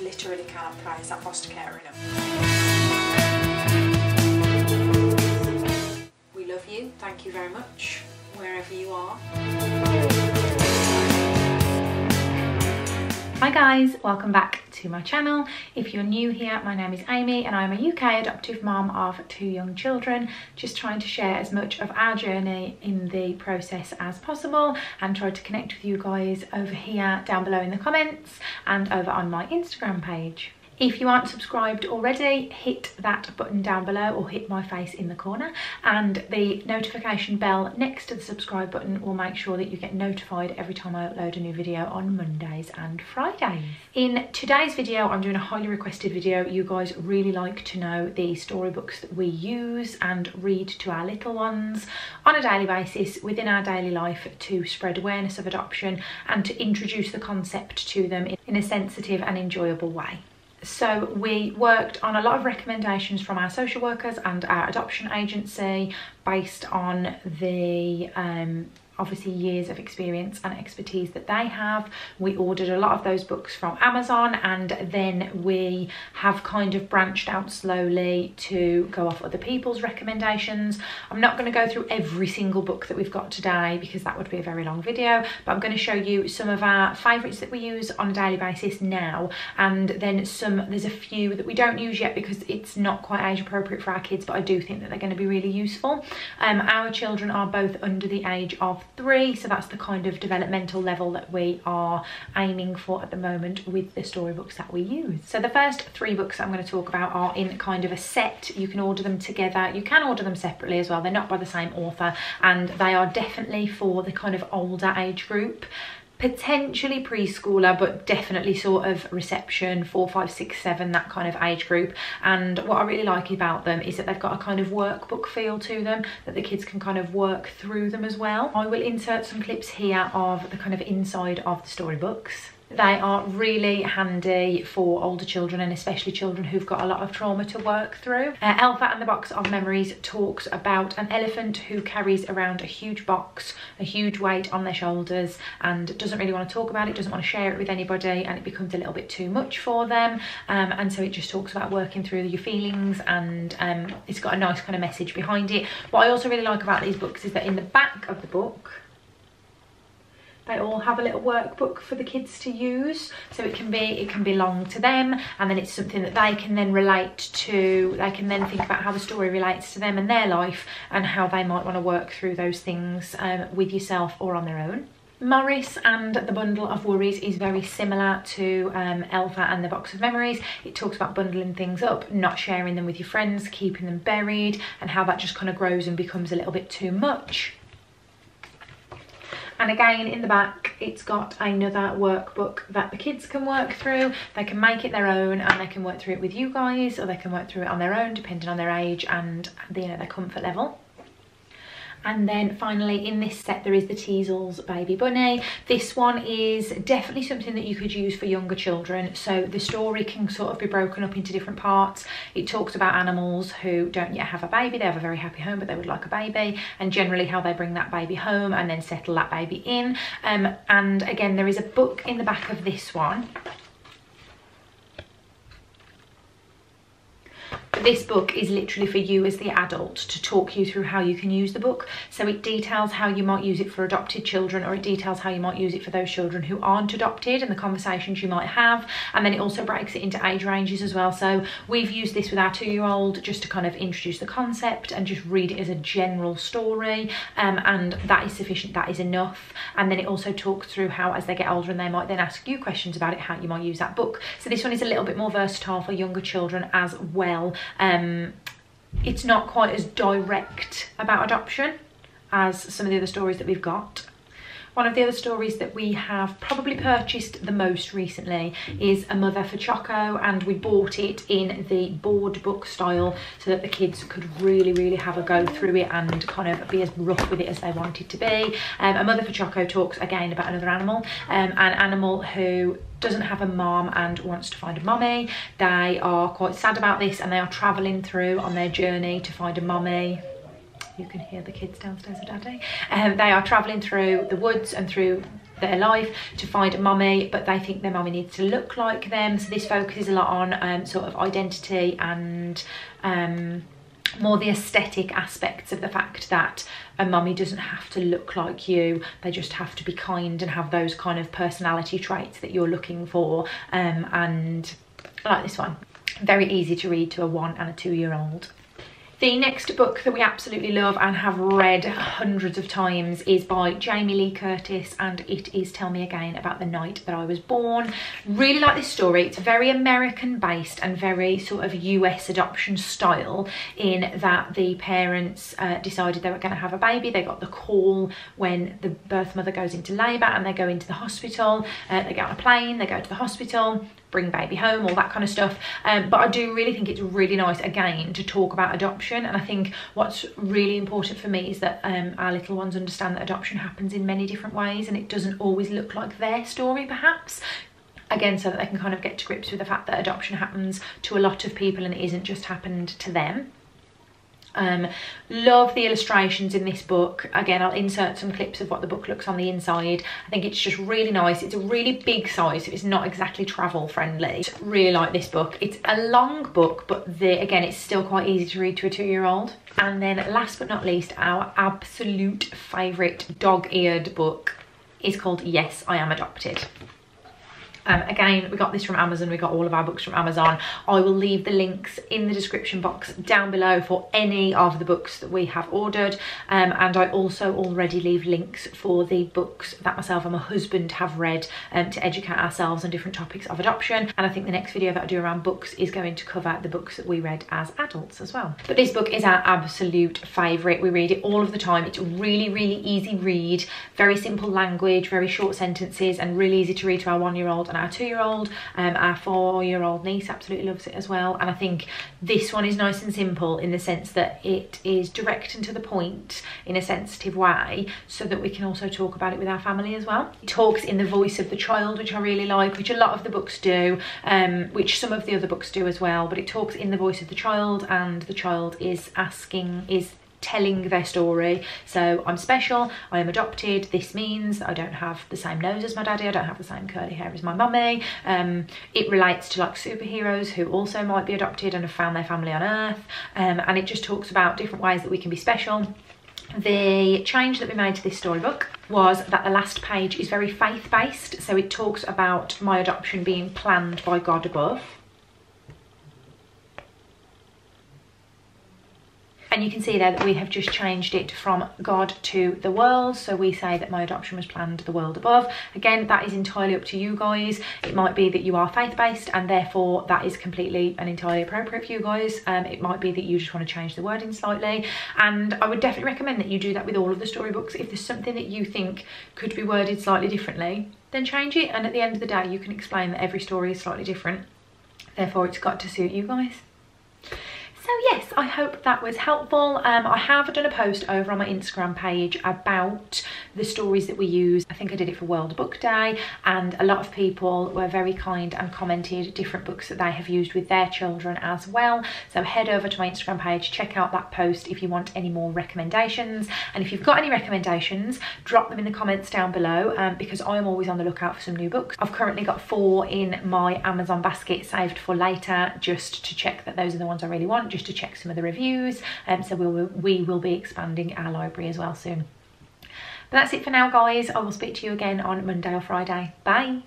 just literally cannot praise that foster care enough. We love you, thank you very much, wherever you are. Hi guys, welcome back to my channel. If you're new here, my name is Aimee and I'm a UK adoptive mom of two young children, just trying to share as much of our journey in the process as possible and try to connect with you guys over here down below in the comments and over on my Instagram page. If you aren't subscribed already, hit that button down below or hit my face in the corner and the notification bell next to the subscribe button will make sure that you get notified every time I upload a new video on Mondays and Fridays. In today's video, I'm doing a highly requested video. You guys really like to know the storybooks that we use and read to our little ones on a daily basis within our daily life to spread awareness of adoption and to introduce the concept to them in a sensitive and enjoyable way. So we worked on a lot of recommendations from our social workers and our adoption agency based on the um, obviously years of experience and expertise that they have. We ordered a lot of those books from Amazon and then we have kind of branched out slowly to go off other people's recommendations. I'm not going to go through every single book that we've got today because that would be a very long video, but I'm going to show you some of our favourites that we use on a daily basis now and then some, there's a few that we don't use yet because it's not quite age appropriate for our kids, but I do think that they're going to be really useful. Um, our children are both under the age of three. So that's the kind of developmental level that we are aiming for at the moment with the storybooks that we use. So the first three books i'm going to talk about are in kind of a set. You can order them together. You can order them separately as well. They're not by the same author and they are definitely for the kind of older age group potentially preschooler but definitely sort of reception four five six seven that kind of age group. And what i really like about them is that they've got a kind of workbook feel to them that the kids can kind of work through them as well. I will insert some clips here of the kind of inside of the storybooks they are really handy for older children and especially children who've got a lot of trauma to work through. Uh, Elfa and the Box of Memories talks about an elephant who carries around a huge box, a huge weight on their shoulders and doesn't really want to talk about it, doesn't want to share it with anybody and it becomes a little bit too much for them. Um, and so it just talks about working through your feelings and um, it's got a nice kind of message behind it. What I also really like about these books is that in the back of the book, they all have a little workbook for the kids to use so it can be it can belong to them and then it's something that they can then relate to they can then think about how the story relates to them and their life and how they might want to work through those things um, with yourself or on their own Morris and the Bundle of Worries is very similar to um, Elfa and the Box of Memories. It talks about bundling things up, not sharing them with your friends, keeping them buried, and how that just kind of grows and becomes a little bit too much. And again, in the back, it's got another workbook that the kids can work through. They can make it their own and they can work through it with you guys or they can work through it on their own, depending on their age and you know, their comfort level. And then finally in this set there is the Teazles' Baby Bunny. This one is definitely something that you could use for younger children. So the story can sort of be broken up into different parts. It talks about animals who don't yet have a baby. They have a very happy home but they would like a baby and generally how they bring that baby home and then settle that baby in. Um, and again there is a book in the back of this one this book is literally for you as the adult to talk you through how you can use the book. So it details how you might use it for adopted children or it details how you might use it for those children who aren't adopted and the conversations you might have. And then it also breaks it into age ranges as well. So we've used this with our two-year-old just to kind of introduce the concept and just read it as a general story. Um, and that is sufficient, that is enough. And then it also talks through how as they get older and they might then ask you questions about it, how you might use that book. So this one is a little bit more versatile for younger children as well um, it's not quite as direct about adoption as some of the other stories that we've got. One of the other stories that we have probably purchased the most recently is A Mother for Choco and we bought it in the board book style so that the kids could really, really have a go through it and kind of be as rough with it as they wanted to be. Um, a Mother for Choco talks again about another animal, um, an animal who doesn't have a mom and wants to find a mummy. They are quite sad about this and they are travelling through on their journey to find a mummy. You can hear the kids downstairs with daddy. Um, they are travelling through the woods and through their life to find a mummy but they think their mummy needs to look like them. So this focuses a lot on um, sort of identity and um, more the aesthetic aspects of the fact that a mummy doesn't have to look like you. They just have to be kind and have those kind of personality traits that you're looking for. Um, and I like this one. Very easy to read to a one and a two year old the next book that we absolutely love and have read hundreds of times is by Jamie Lee Curtis and it is Tell Me Again About the Night That I Was Born. Really like this story. It's very American based and very sort of US adoption style in that the parents uh, decided they were going to have a baby. They got the call when the birth mother goes into labour and they go into the hospital. Uh, they get on a plane, they go to the hospital bring baby home, all that kind of stuff. Um, but I do really think it's really nice, again, to talk about adoption. And I think what's really important for me is that um, our little ones understand that adoption happens in many different ways and it doesn't always look like their story, perhaps again so that they can kind of get to grips with the fact that adoption happens to a lot of people and it isn't just happened to them um, love the illustrations in this book. Again, I'll insert some clips of what the book looks on the inside. I think it's just really nice. It's a really big size, so it's not exactly travel friendly. Really like this book. It's a long book, but the, again, it's still quite easy to read to a two-year-old. And then last but not least, our absolute favourite dog-eared book is called Yes, I Am Adopted. Um, again, we got this from Amazon. We got all of our books from Amazon. I will leave the links in the description box down below for any of the books that we have ordered. Um, and I also already leave links for the books that myself and my husband have read um, to educate ourselves on different topics of adoption. And I think the next video that I do around books is going to cover the books that we read as adults as well. But this book is our absolute favourite. We read it all of the time. It's really, really easy read, very simple language, very short sentences and really easy to read to our one-year-old and our two-year-old. Um, our four-year-old niece absolutely loves it as well. And I think this one is nice and simple in the sense that it is direct and to the point in a sensitive way so that we can also talk about it with our family as well. It talks in the voice of the child, which I really like, which a lot of the books do, um, which some of the other books do as well, but it talks in the voice of the child and the child is asking, is telling their story. So I'm special, I am adopted, this means I don't have the same nose as my daddy, I don't have the same curly hair as my mummy. Um, it relates to like superheroes who also might be adopted and have found their family on earth. Um, and it just talks about different ways that we can be special. The change that we made to this storybook was that the last page is very faith-based. So it talks about my adoption being planned by God above And you can see there that we have just changed it from God to the world. So we say that my adoption was planned the world above. Again, that is entirely up to you guys. It might be that you are faith-based and therefore that is completely and entirely appropriate for you guys. Um, it might be that you just want to change the wording slightly. And I would definitely recommend that you do that with all of the storybooks. If there's something that you think could be worded slightly differently, then change it. And at the end of the day, you can explain that every story is slightly different. Therefore, it's got to suit you guys. So I hope that was helpful. Um, I have done a post over on my Instagram page about the stories that we use. I think I did it for World Book Day and a lot of people were very kind and commented different books that they have used with their children as well. So head over to my Instagram page, check out that post if you want any more recommendations. And if you've got any recommendations, drop them in the comments down below um, because I'm always on the lookout for some new books. I've currently got four in my Amazon basket saved for later just to check that those are the ones I really want just to check some of the reviews. Um, so we will, we will be expanding our library as well soon. But that's it for now, guys. I will speak to you again on Monday or Friday. Bye.